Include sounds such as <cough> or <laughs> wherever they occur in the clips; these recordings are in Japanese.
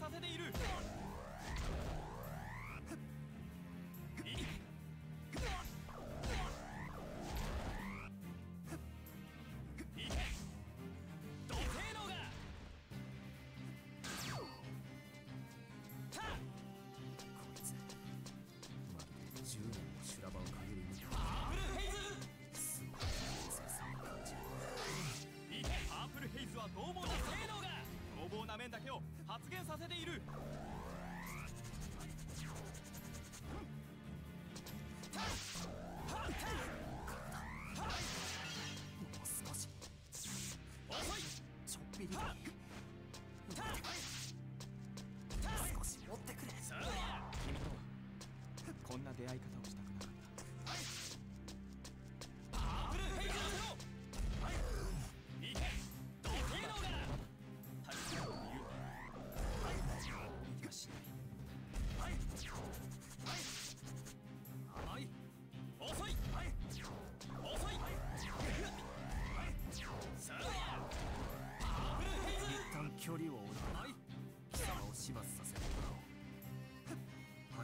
させている。Huh.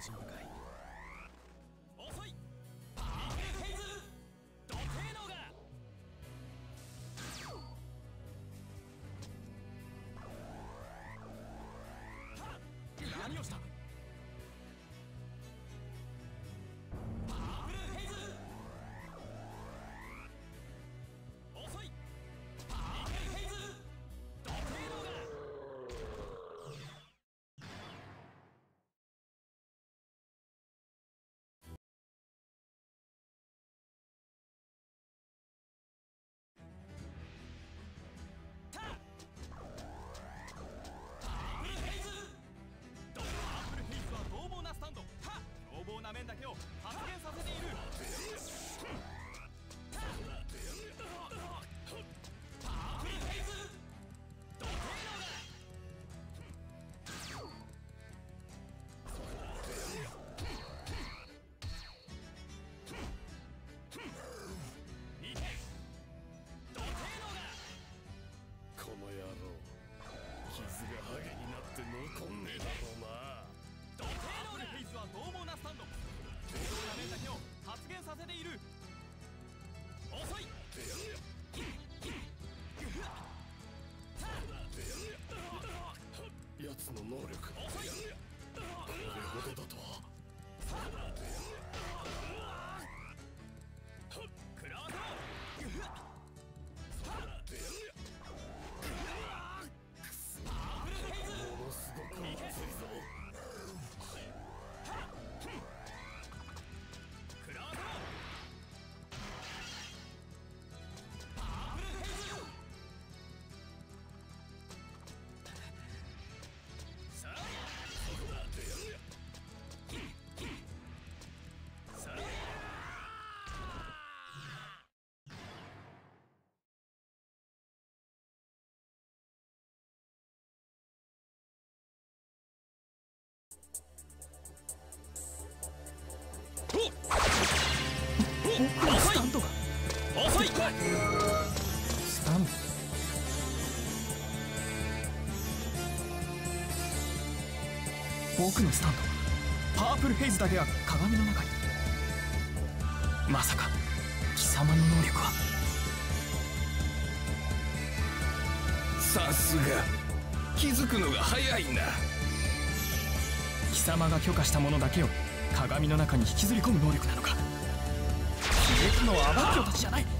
の存在 Лорик. スタンド僕のスタンドパープルヘイズだけは鏡の中に。まさか。貴様の能力は。さすが。気づくのが早いな。貴様が許可したものだけを鏡の中に引きずり込む能力なのか。消えたのはアバキョたちじゃない。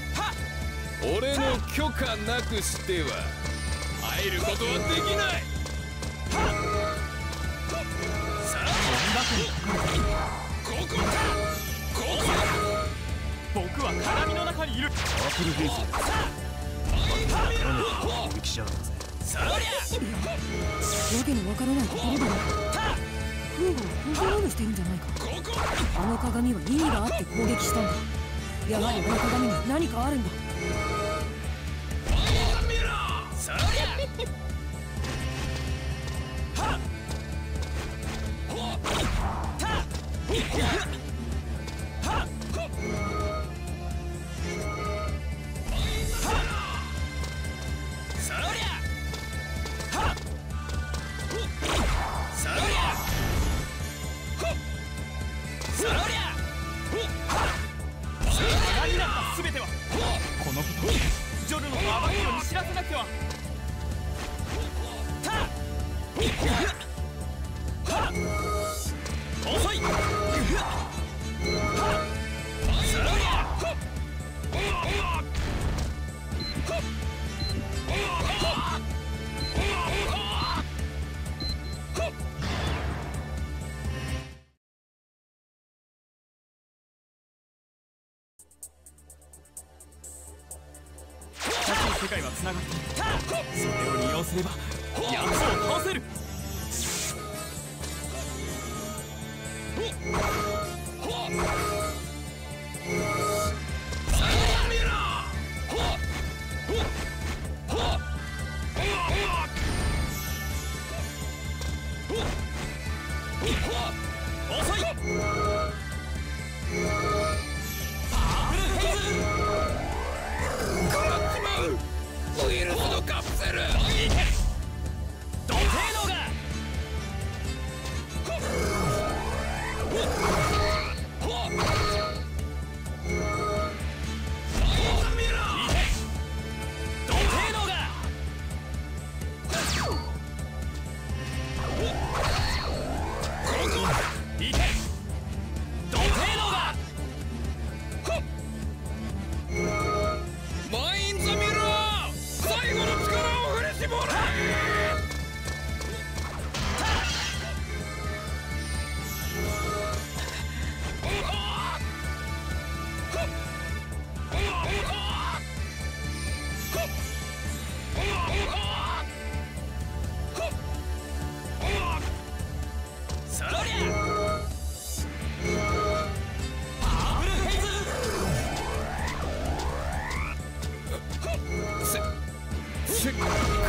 俺の許可なくしては入ることはできない。ここだ。ここ僕は鏡の中にいる。アップルフェイスだ勇気じゃあるぜわけのわからない。ところだなフーゴをコントロールしてるんじゃないか。あの鏡は意味があって攻撃したんだ。やはりあの鏡に何かあるんだ Yeah. <laughs>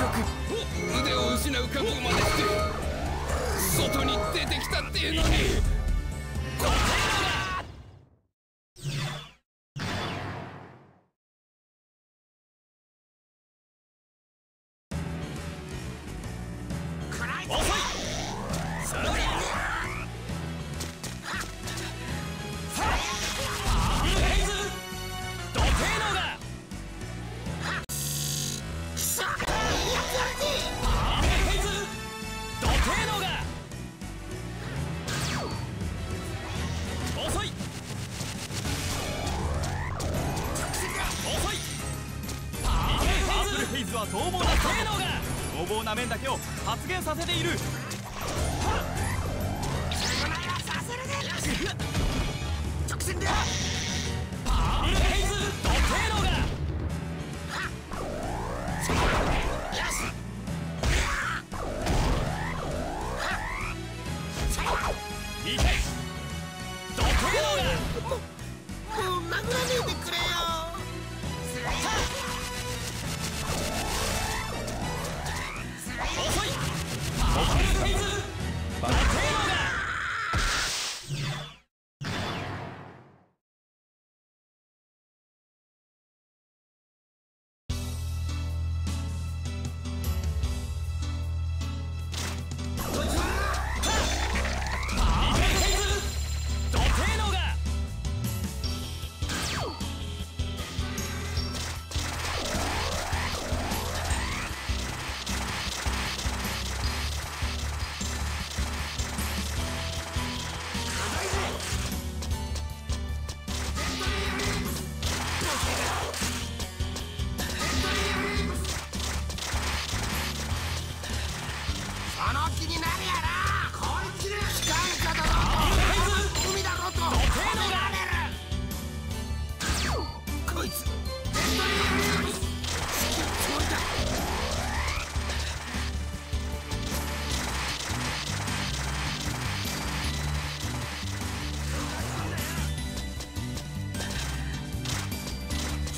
く腕を失う覚悟までして外に出てきたっていうのに。土星のが遅い遅いパープルヘイズは獰猛な性能が凶暴な面だけを発現させている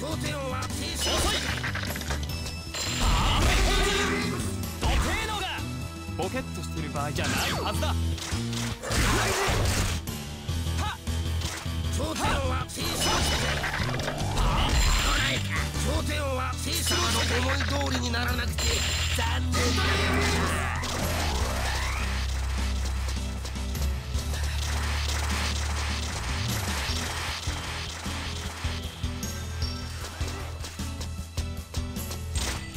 頂点は停止遅い土手のがボケっとしてる場合じゃないはずだ頂点は停止頂点は停止の思い通りにならなくて残念だ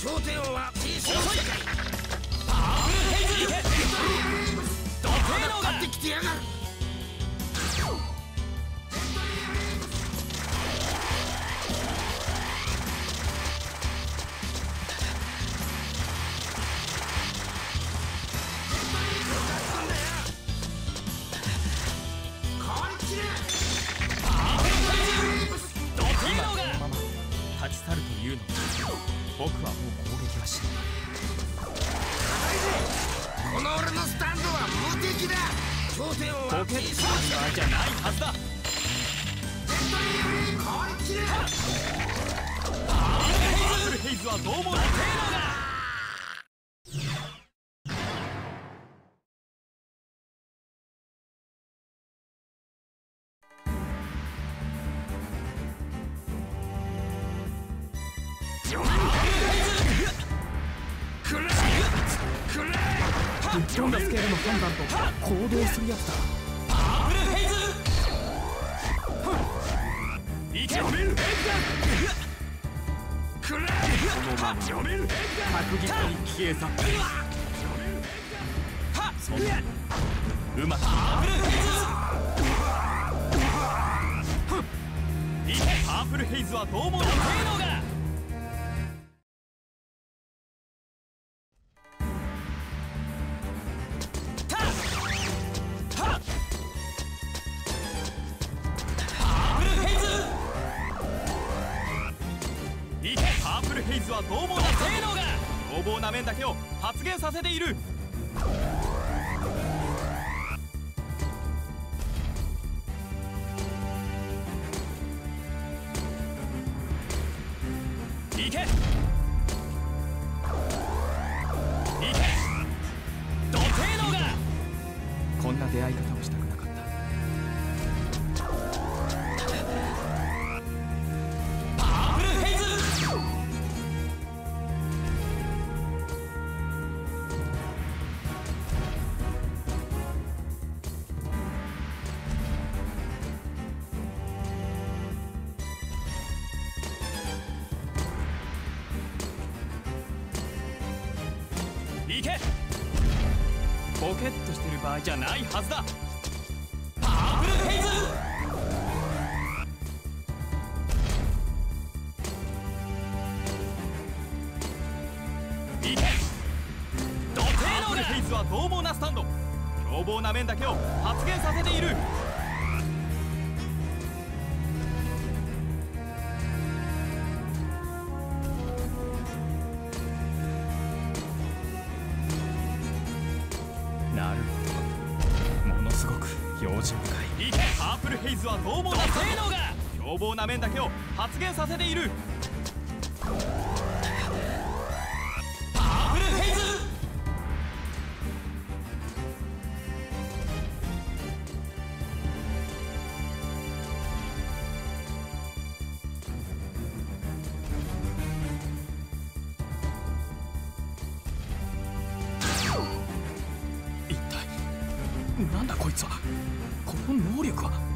頂点は停止のがってきてやがる僕はもう攻撃はしないこの俺のスタンドは無敵だ頂点をポケットーじゃないはずだアルヘイズはどうもテーマだよのが日本がスケールの判断と行動するやつだパープルヘイズいけこのまま確実に消え去ったそんなうまくパープルヘイズいけパープルヘイズはどうも土手のがいけけ。ボケっとしてる場合じゃないはずだ。パープルヘイズ。いけ。土手のがヘイズは獰猛なスタンド。凶暴な面だけを発現させている。イズは獰猛なスタンドが凶暴な面だけを発現させている。パープルヘイズ！一体なんだこいつは？この能力は？